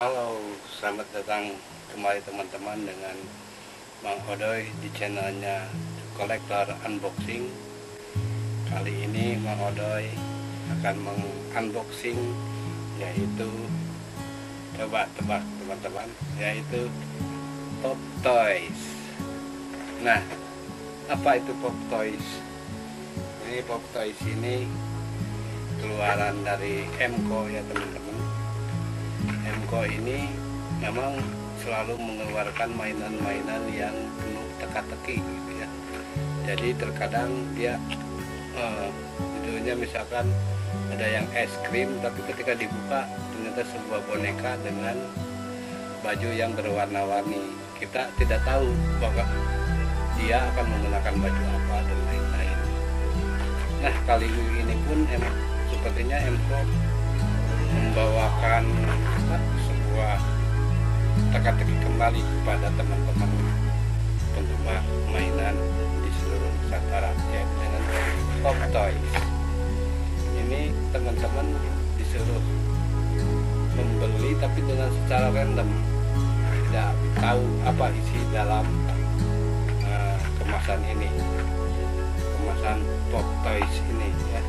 Halo, selamat datang kembali teman-teman dengan Bang Odoy di channelnya Collector Unboxing. Kali ini Bang Odoy akan mengunboxing yaitu coba tebak teman-teman yaitu Pop Toys. Nah, apa itu Pop Toys? Ini Pop Toys ini keluaran dari Emco ya teman-teman Emco ini memang selalu mengeluarkan mainan-mainan yang penuh teka-teki gitu ya. Jadi terkadang dia eh, judulnya misalkan ada yang es krim tapi ketika dibuka ternyata sebuah boneka dengan baju yang berwarna-warni. Kita tidak tahu bahwa dia akan menggunakan baju apa dan lain-lain. Nah kali ini pun em, sepertinya Emco membawakan apa, sebuah teka-teki kembali kepada teman-teman penggemar mainan di seluruh Nusantara yaitu dengan Pop Toys. Ini teman-teman disuruh membeli tapi dengan secara random. Tidak tahu apa isi dalam uh, kemasan ini. Kemasan Pop Toys ini ya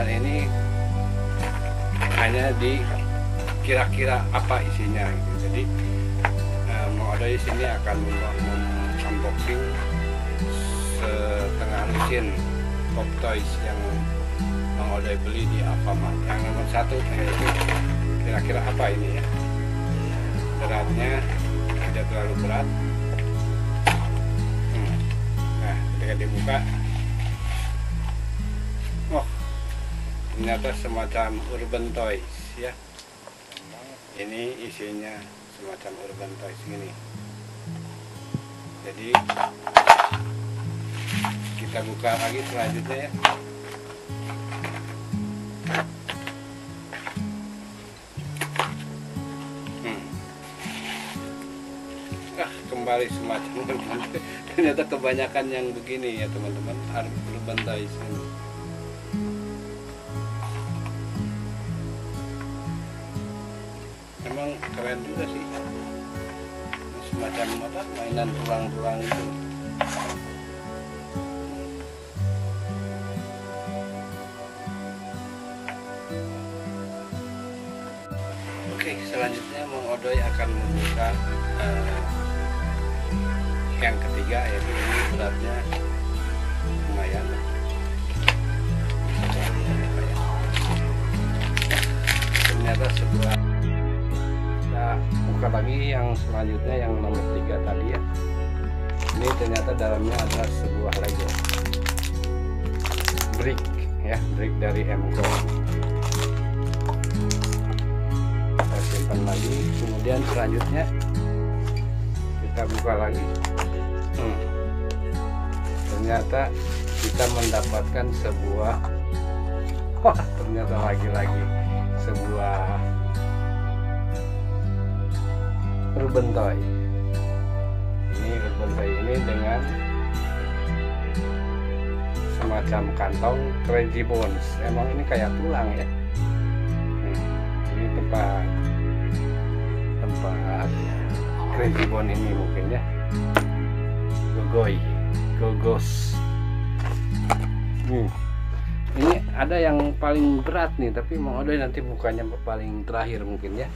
kemasan ini hanya di kira-kira apa isinya gitu. jadi eh, mau ada di sini akan unboxing setengah mesin pop toys yang mau ada beli di Alfamart yang nomor satu yaitu kira-kira apa ini ya beratnya tidak terlalu berat hmm. nah ketika dibuka ternyata semacam urban toys ya. Ini isinya semacam urban toys gini. Jadi kita buka lagi selanjutnya ya. Hmm. Ah, kembali semacam urban. Ternyata kebanyakan yang begini ya teman-teman, urban toys ini. Memang keren juga sih. Semacam apa mainan tulang-tulang itu. Oke selanjutnya Mang Odoy akan membuka uh, yang ketiga yaitu ini beratnya selanjutnya yang nomor tiga tadi ya. Ini ternyata dalamnya adalah sebuah Lego. Brick ya brick dari Emco kita simpan lagi. Kemudian selanjutnya kita buka lagi. Hmm. ternyata kita mendapatkan sebuah wah ternyata lagi-lagi sebuah urban ini urban ini dengan semacam kantong crazy bones. Emang ini kayak tulang ya? Hmm, ini tempat tempat crazy bone ini mungkin ya. Gogoy gogos. Hmm. ini ada yang paling berat nih tapi mau ada nanti bukanya paling terakhir mungkin ya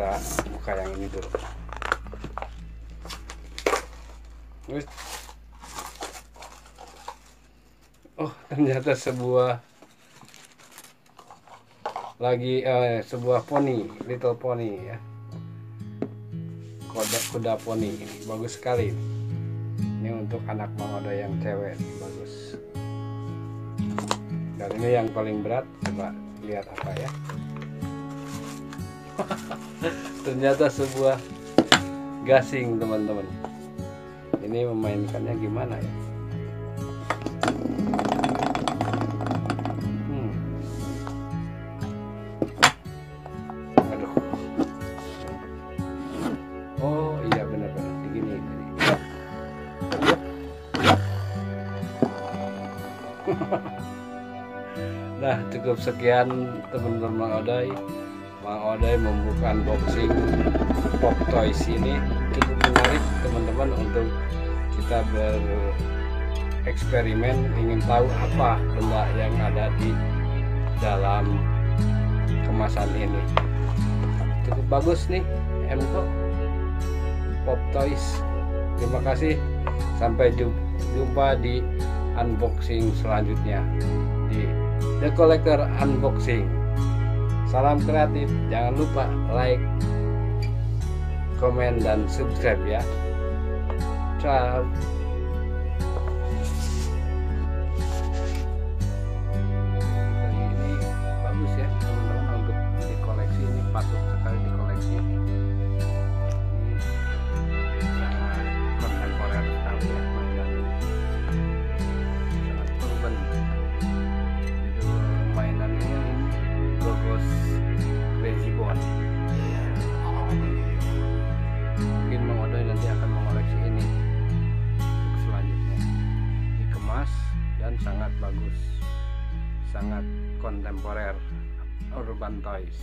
kita buka yang ini dulu. Oh ternyata sebuah lagi eh, sebuah poni little pony ya. Kuda kuda poni bagus sekali. Ini untuk anak mau ada yang cewek. Bagus. Dan ini yang paling berat coba lihat apa ya ternyata sebuah gasing teman-teman. Ini memainkannya gimana ya? Hmm. aduh. Oh iya benar-benar. Begini nah cukup sekian teman-teman Odai Mang Odai membuka unboxing pop toys ini. Cukup menarik teman-teman untuk kita bereksperimen. Ingin tahu apa benda yang ada di dalam kemasan ini. Cukup bagus nih Mko Pop Toys. Terima kasih. Sampai jumpa di unboxing selanjutnya di The Collector Unboxing salam kreatif. Jangan lupa like komen dan subscribe ya. Ciao sangat kontemporer urban toys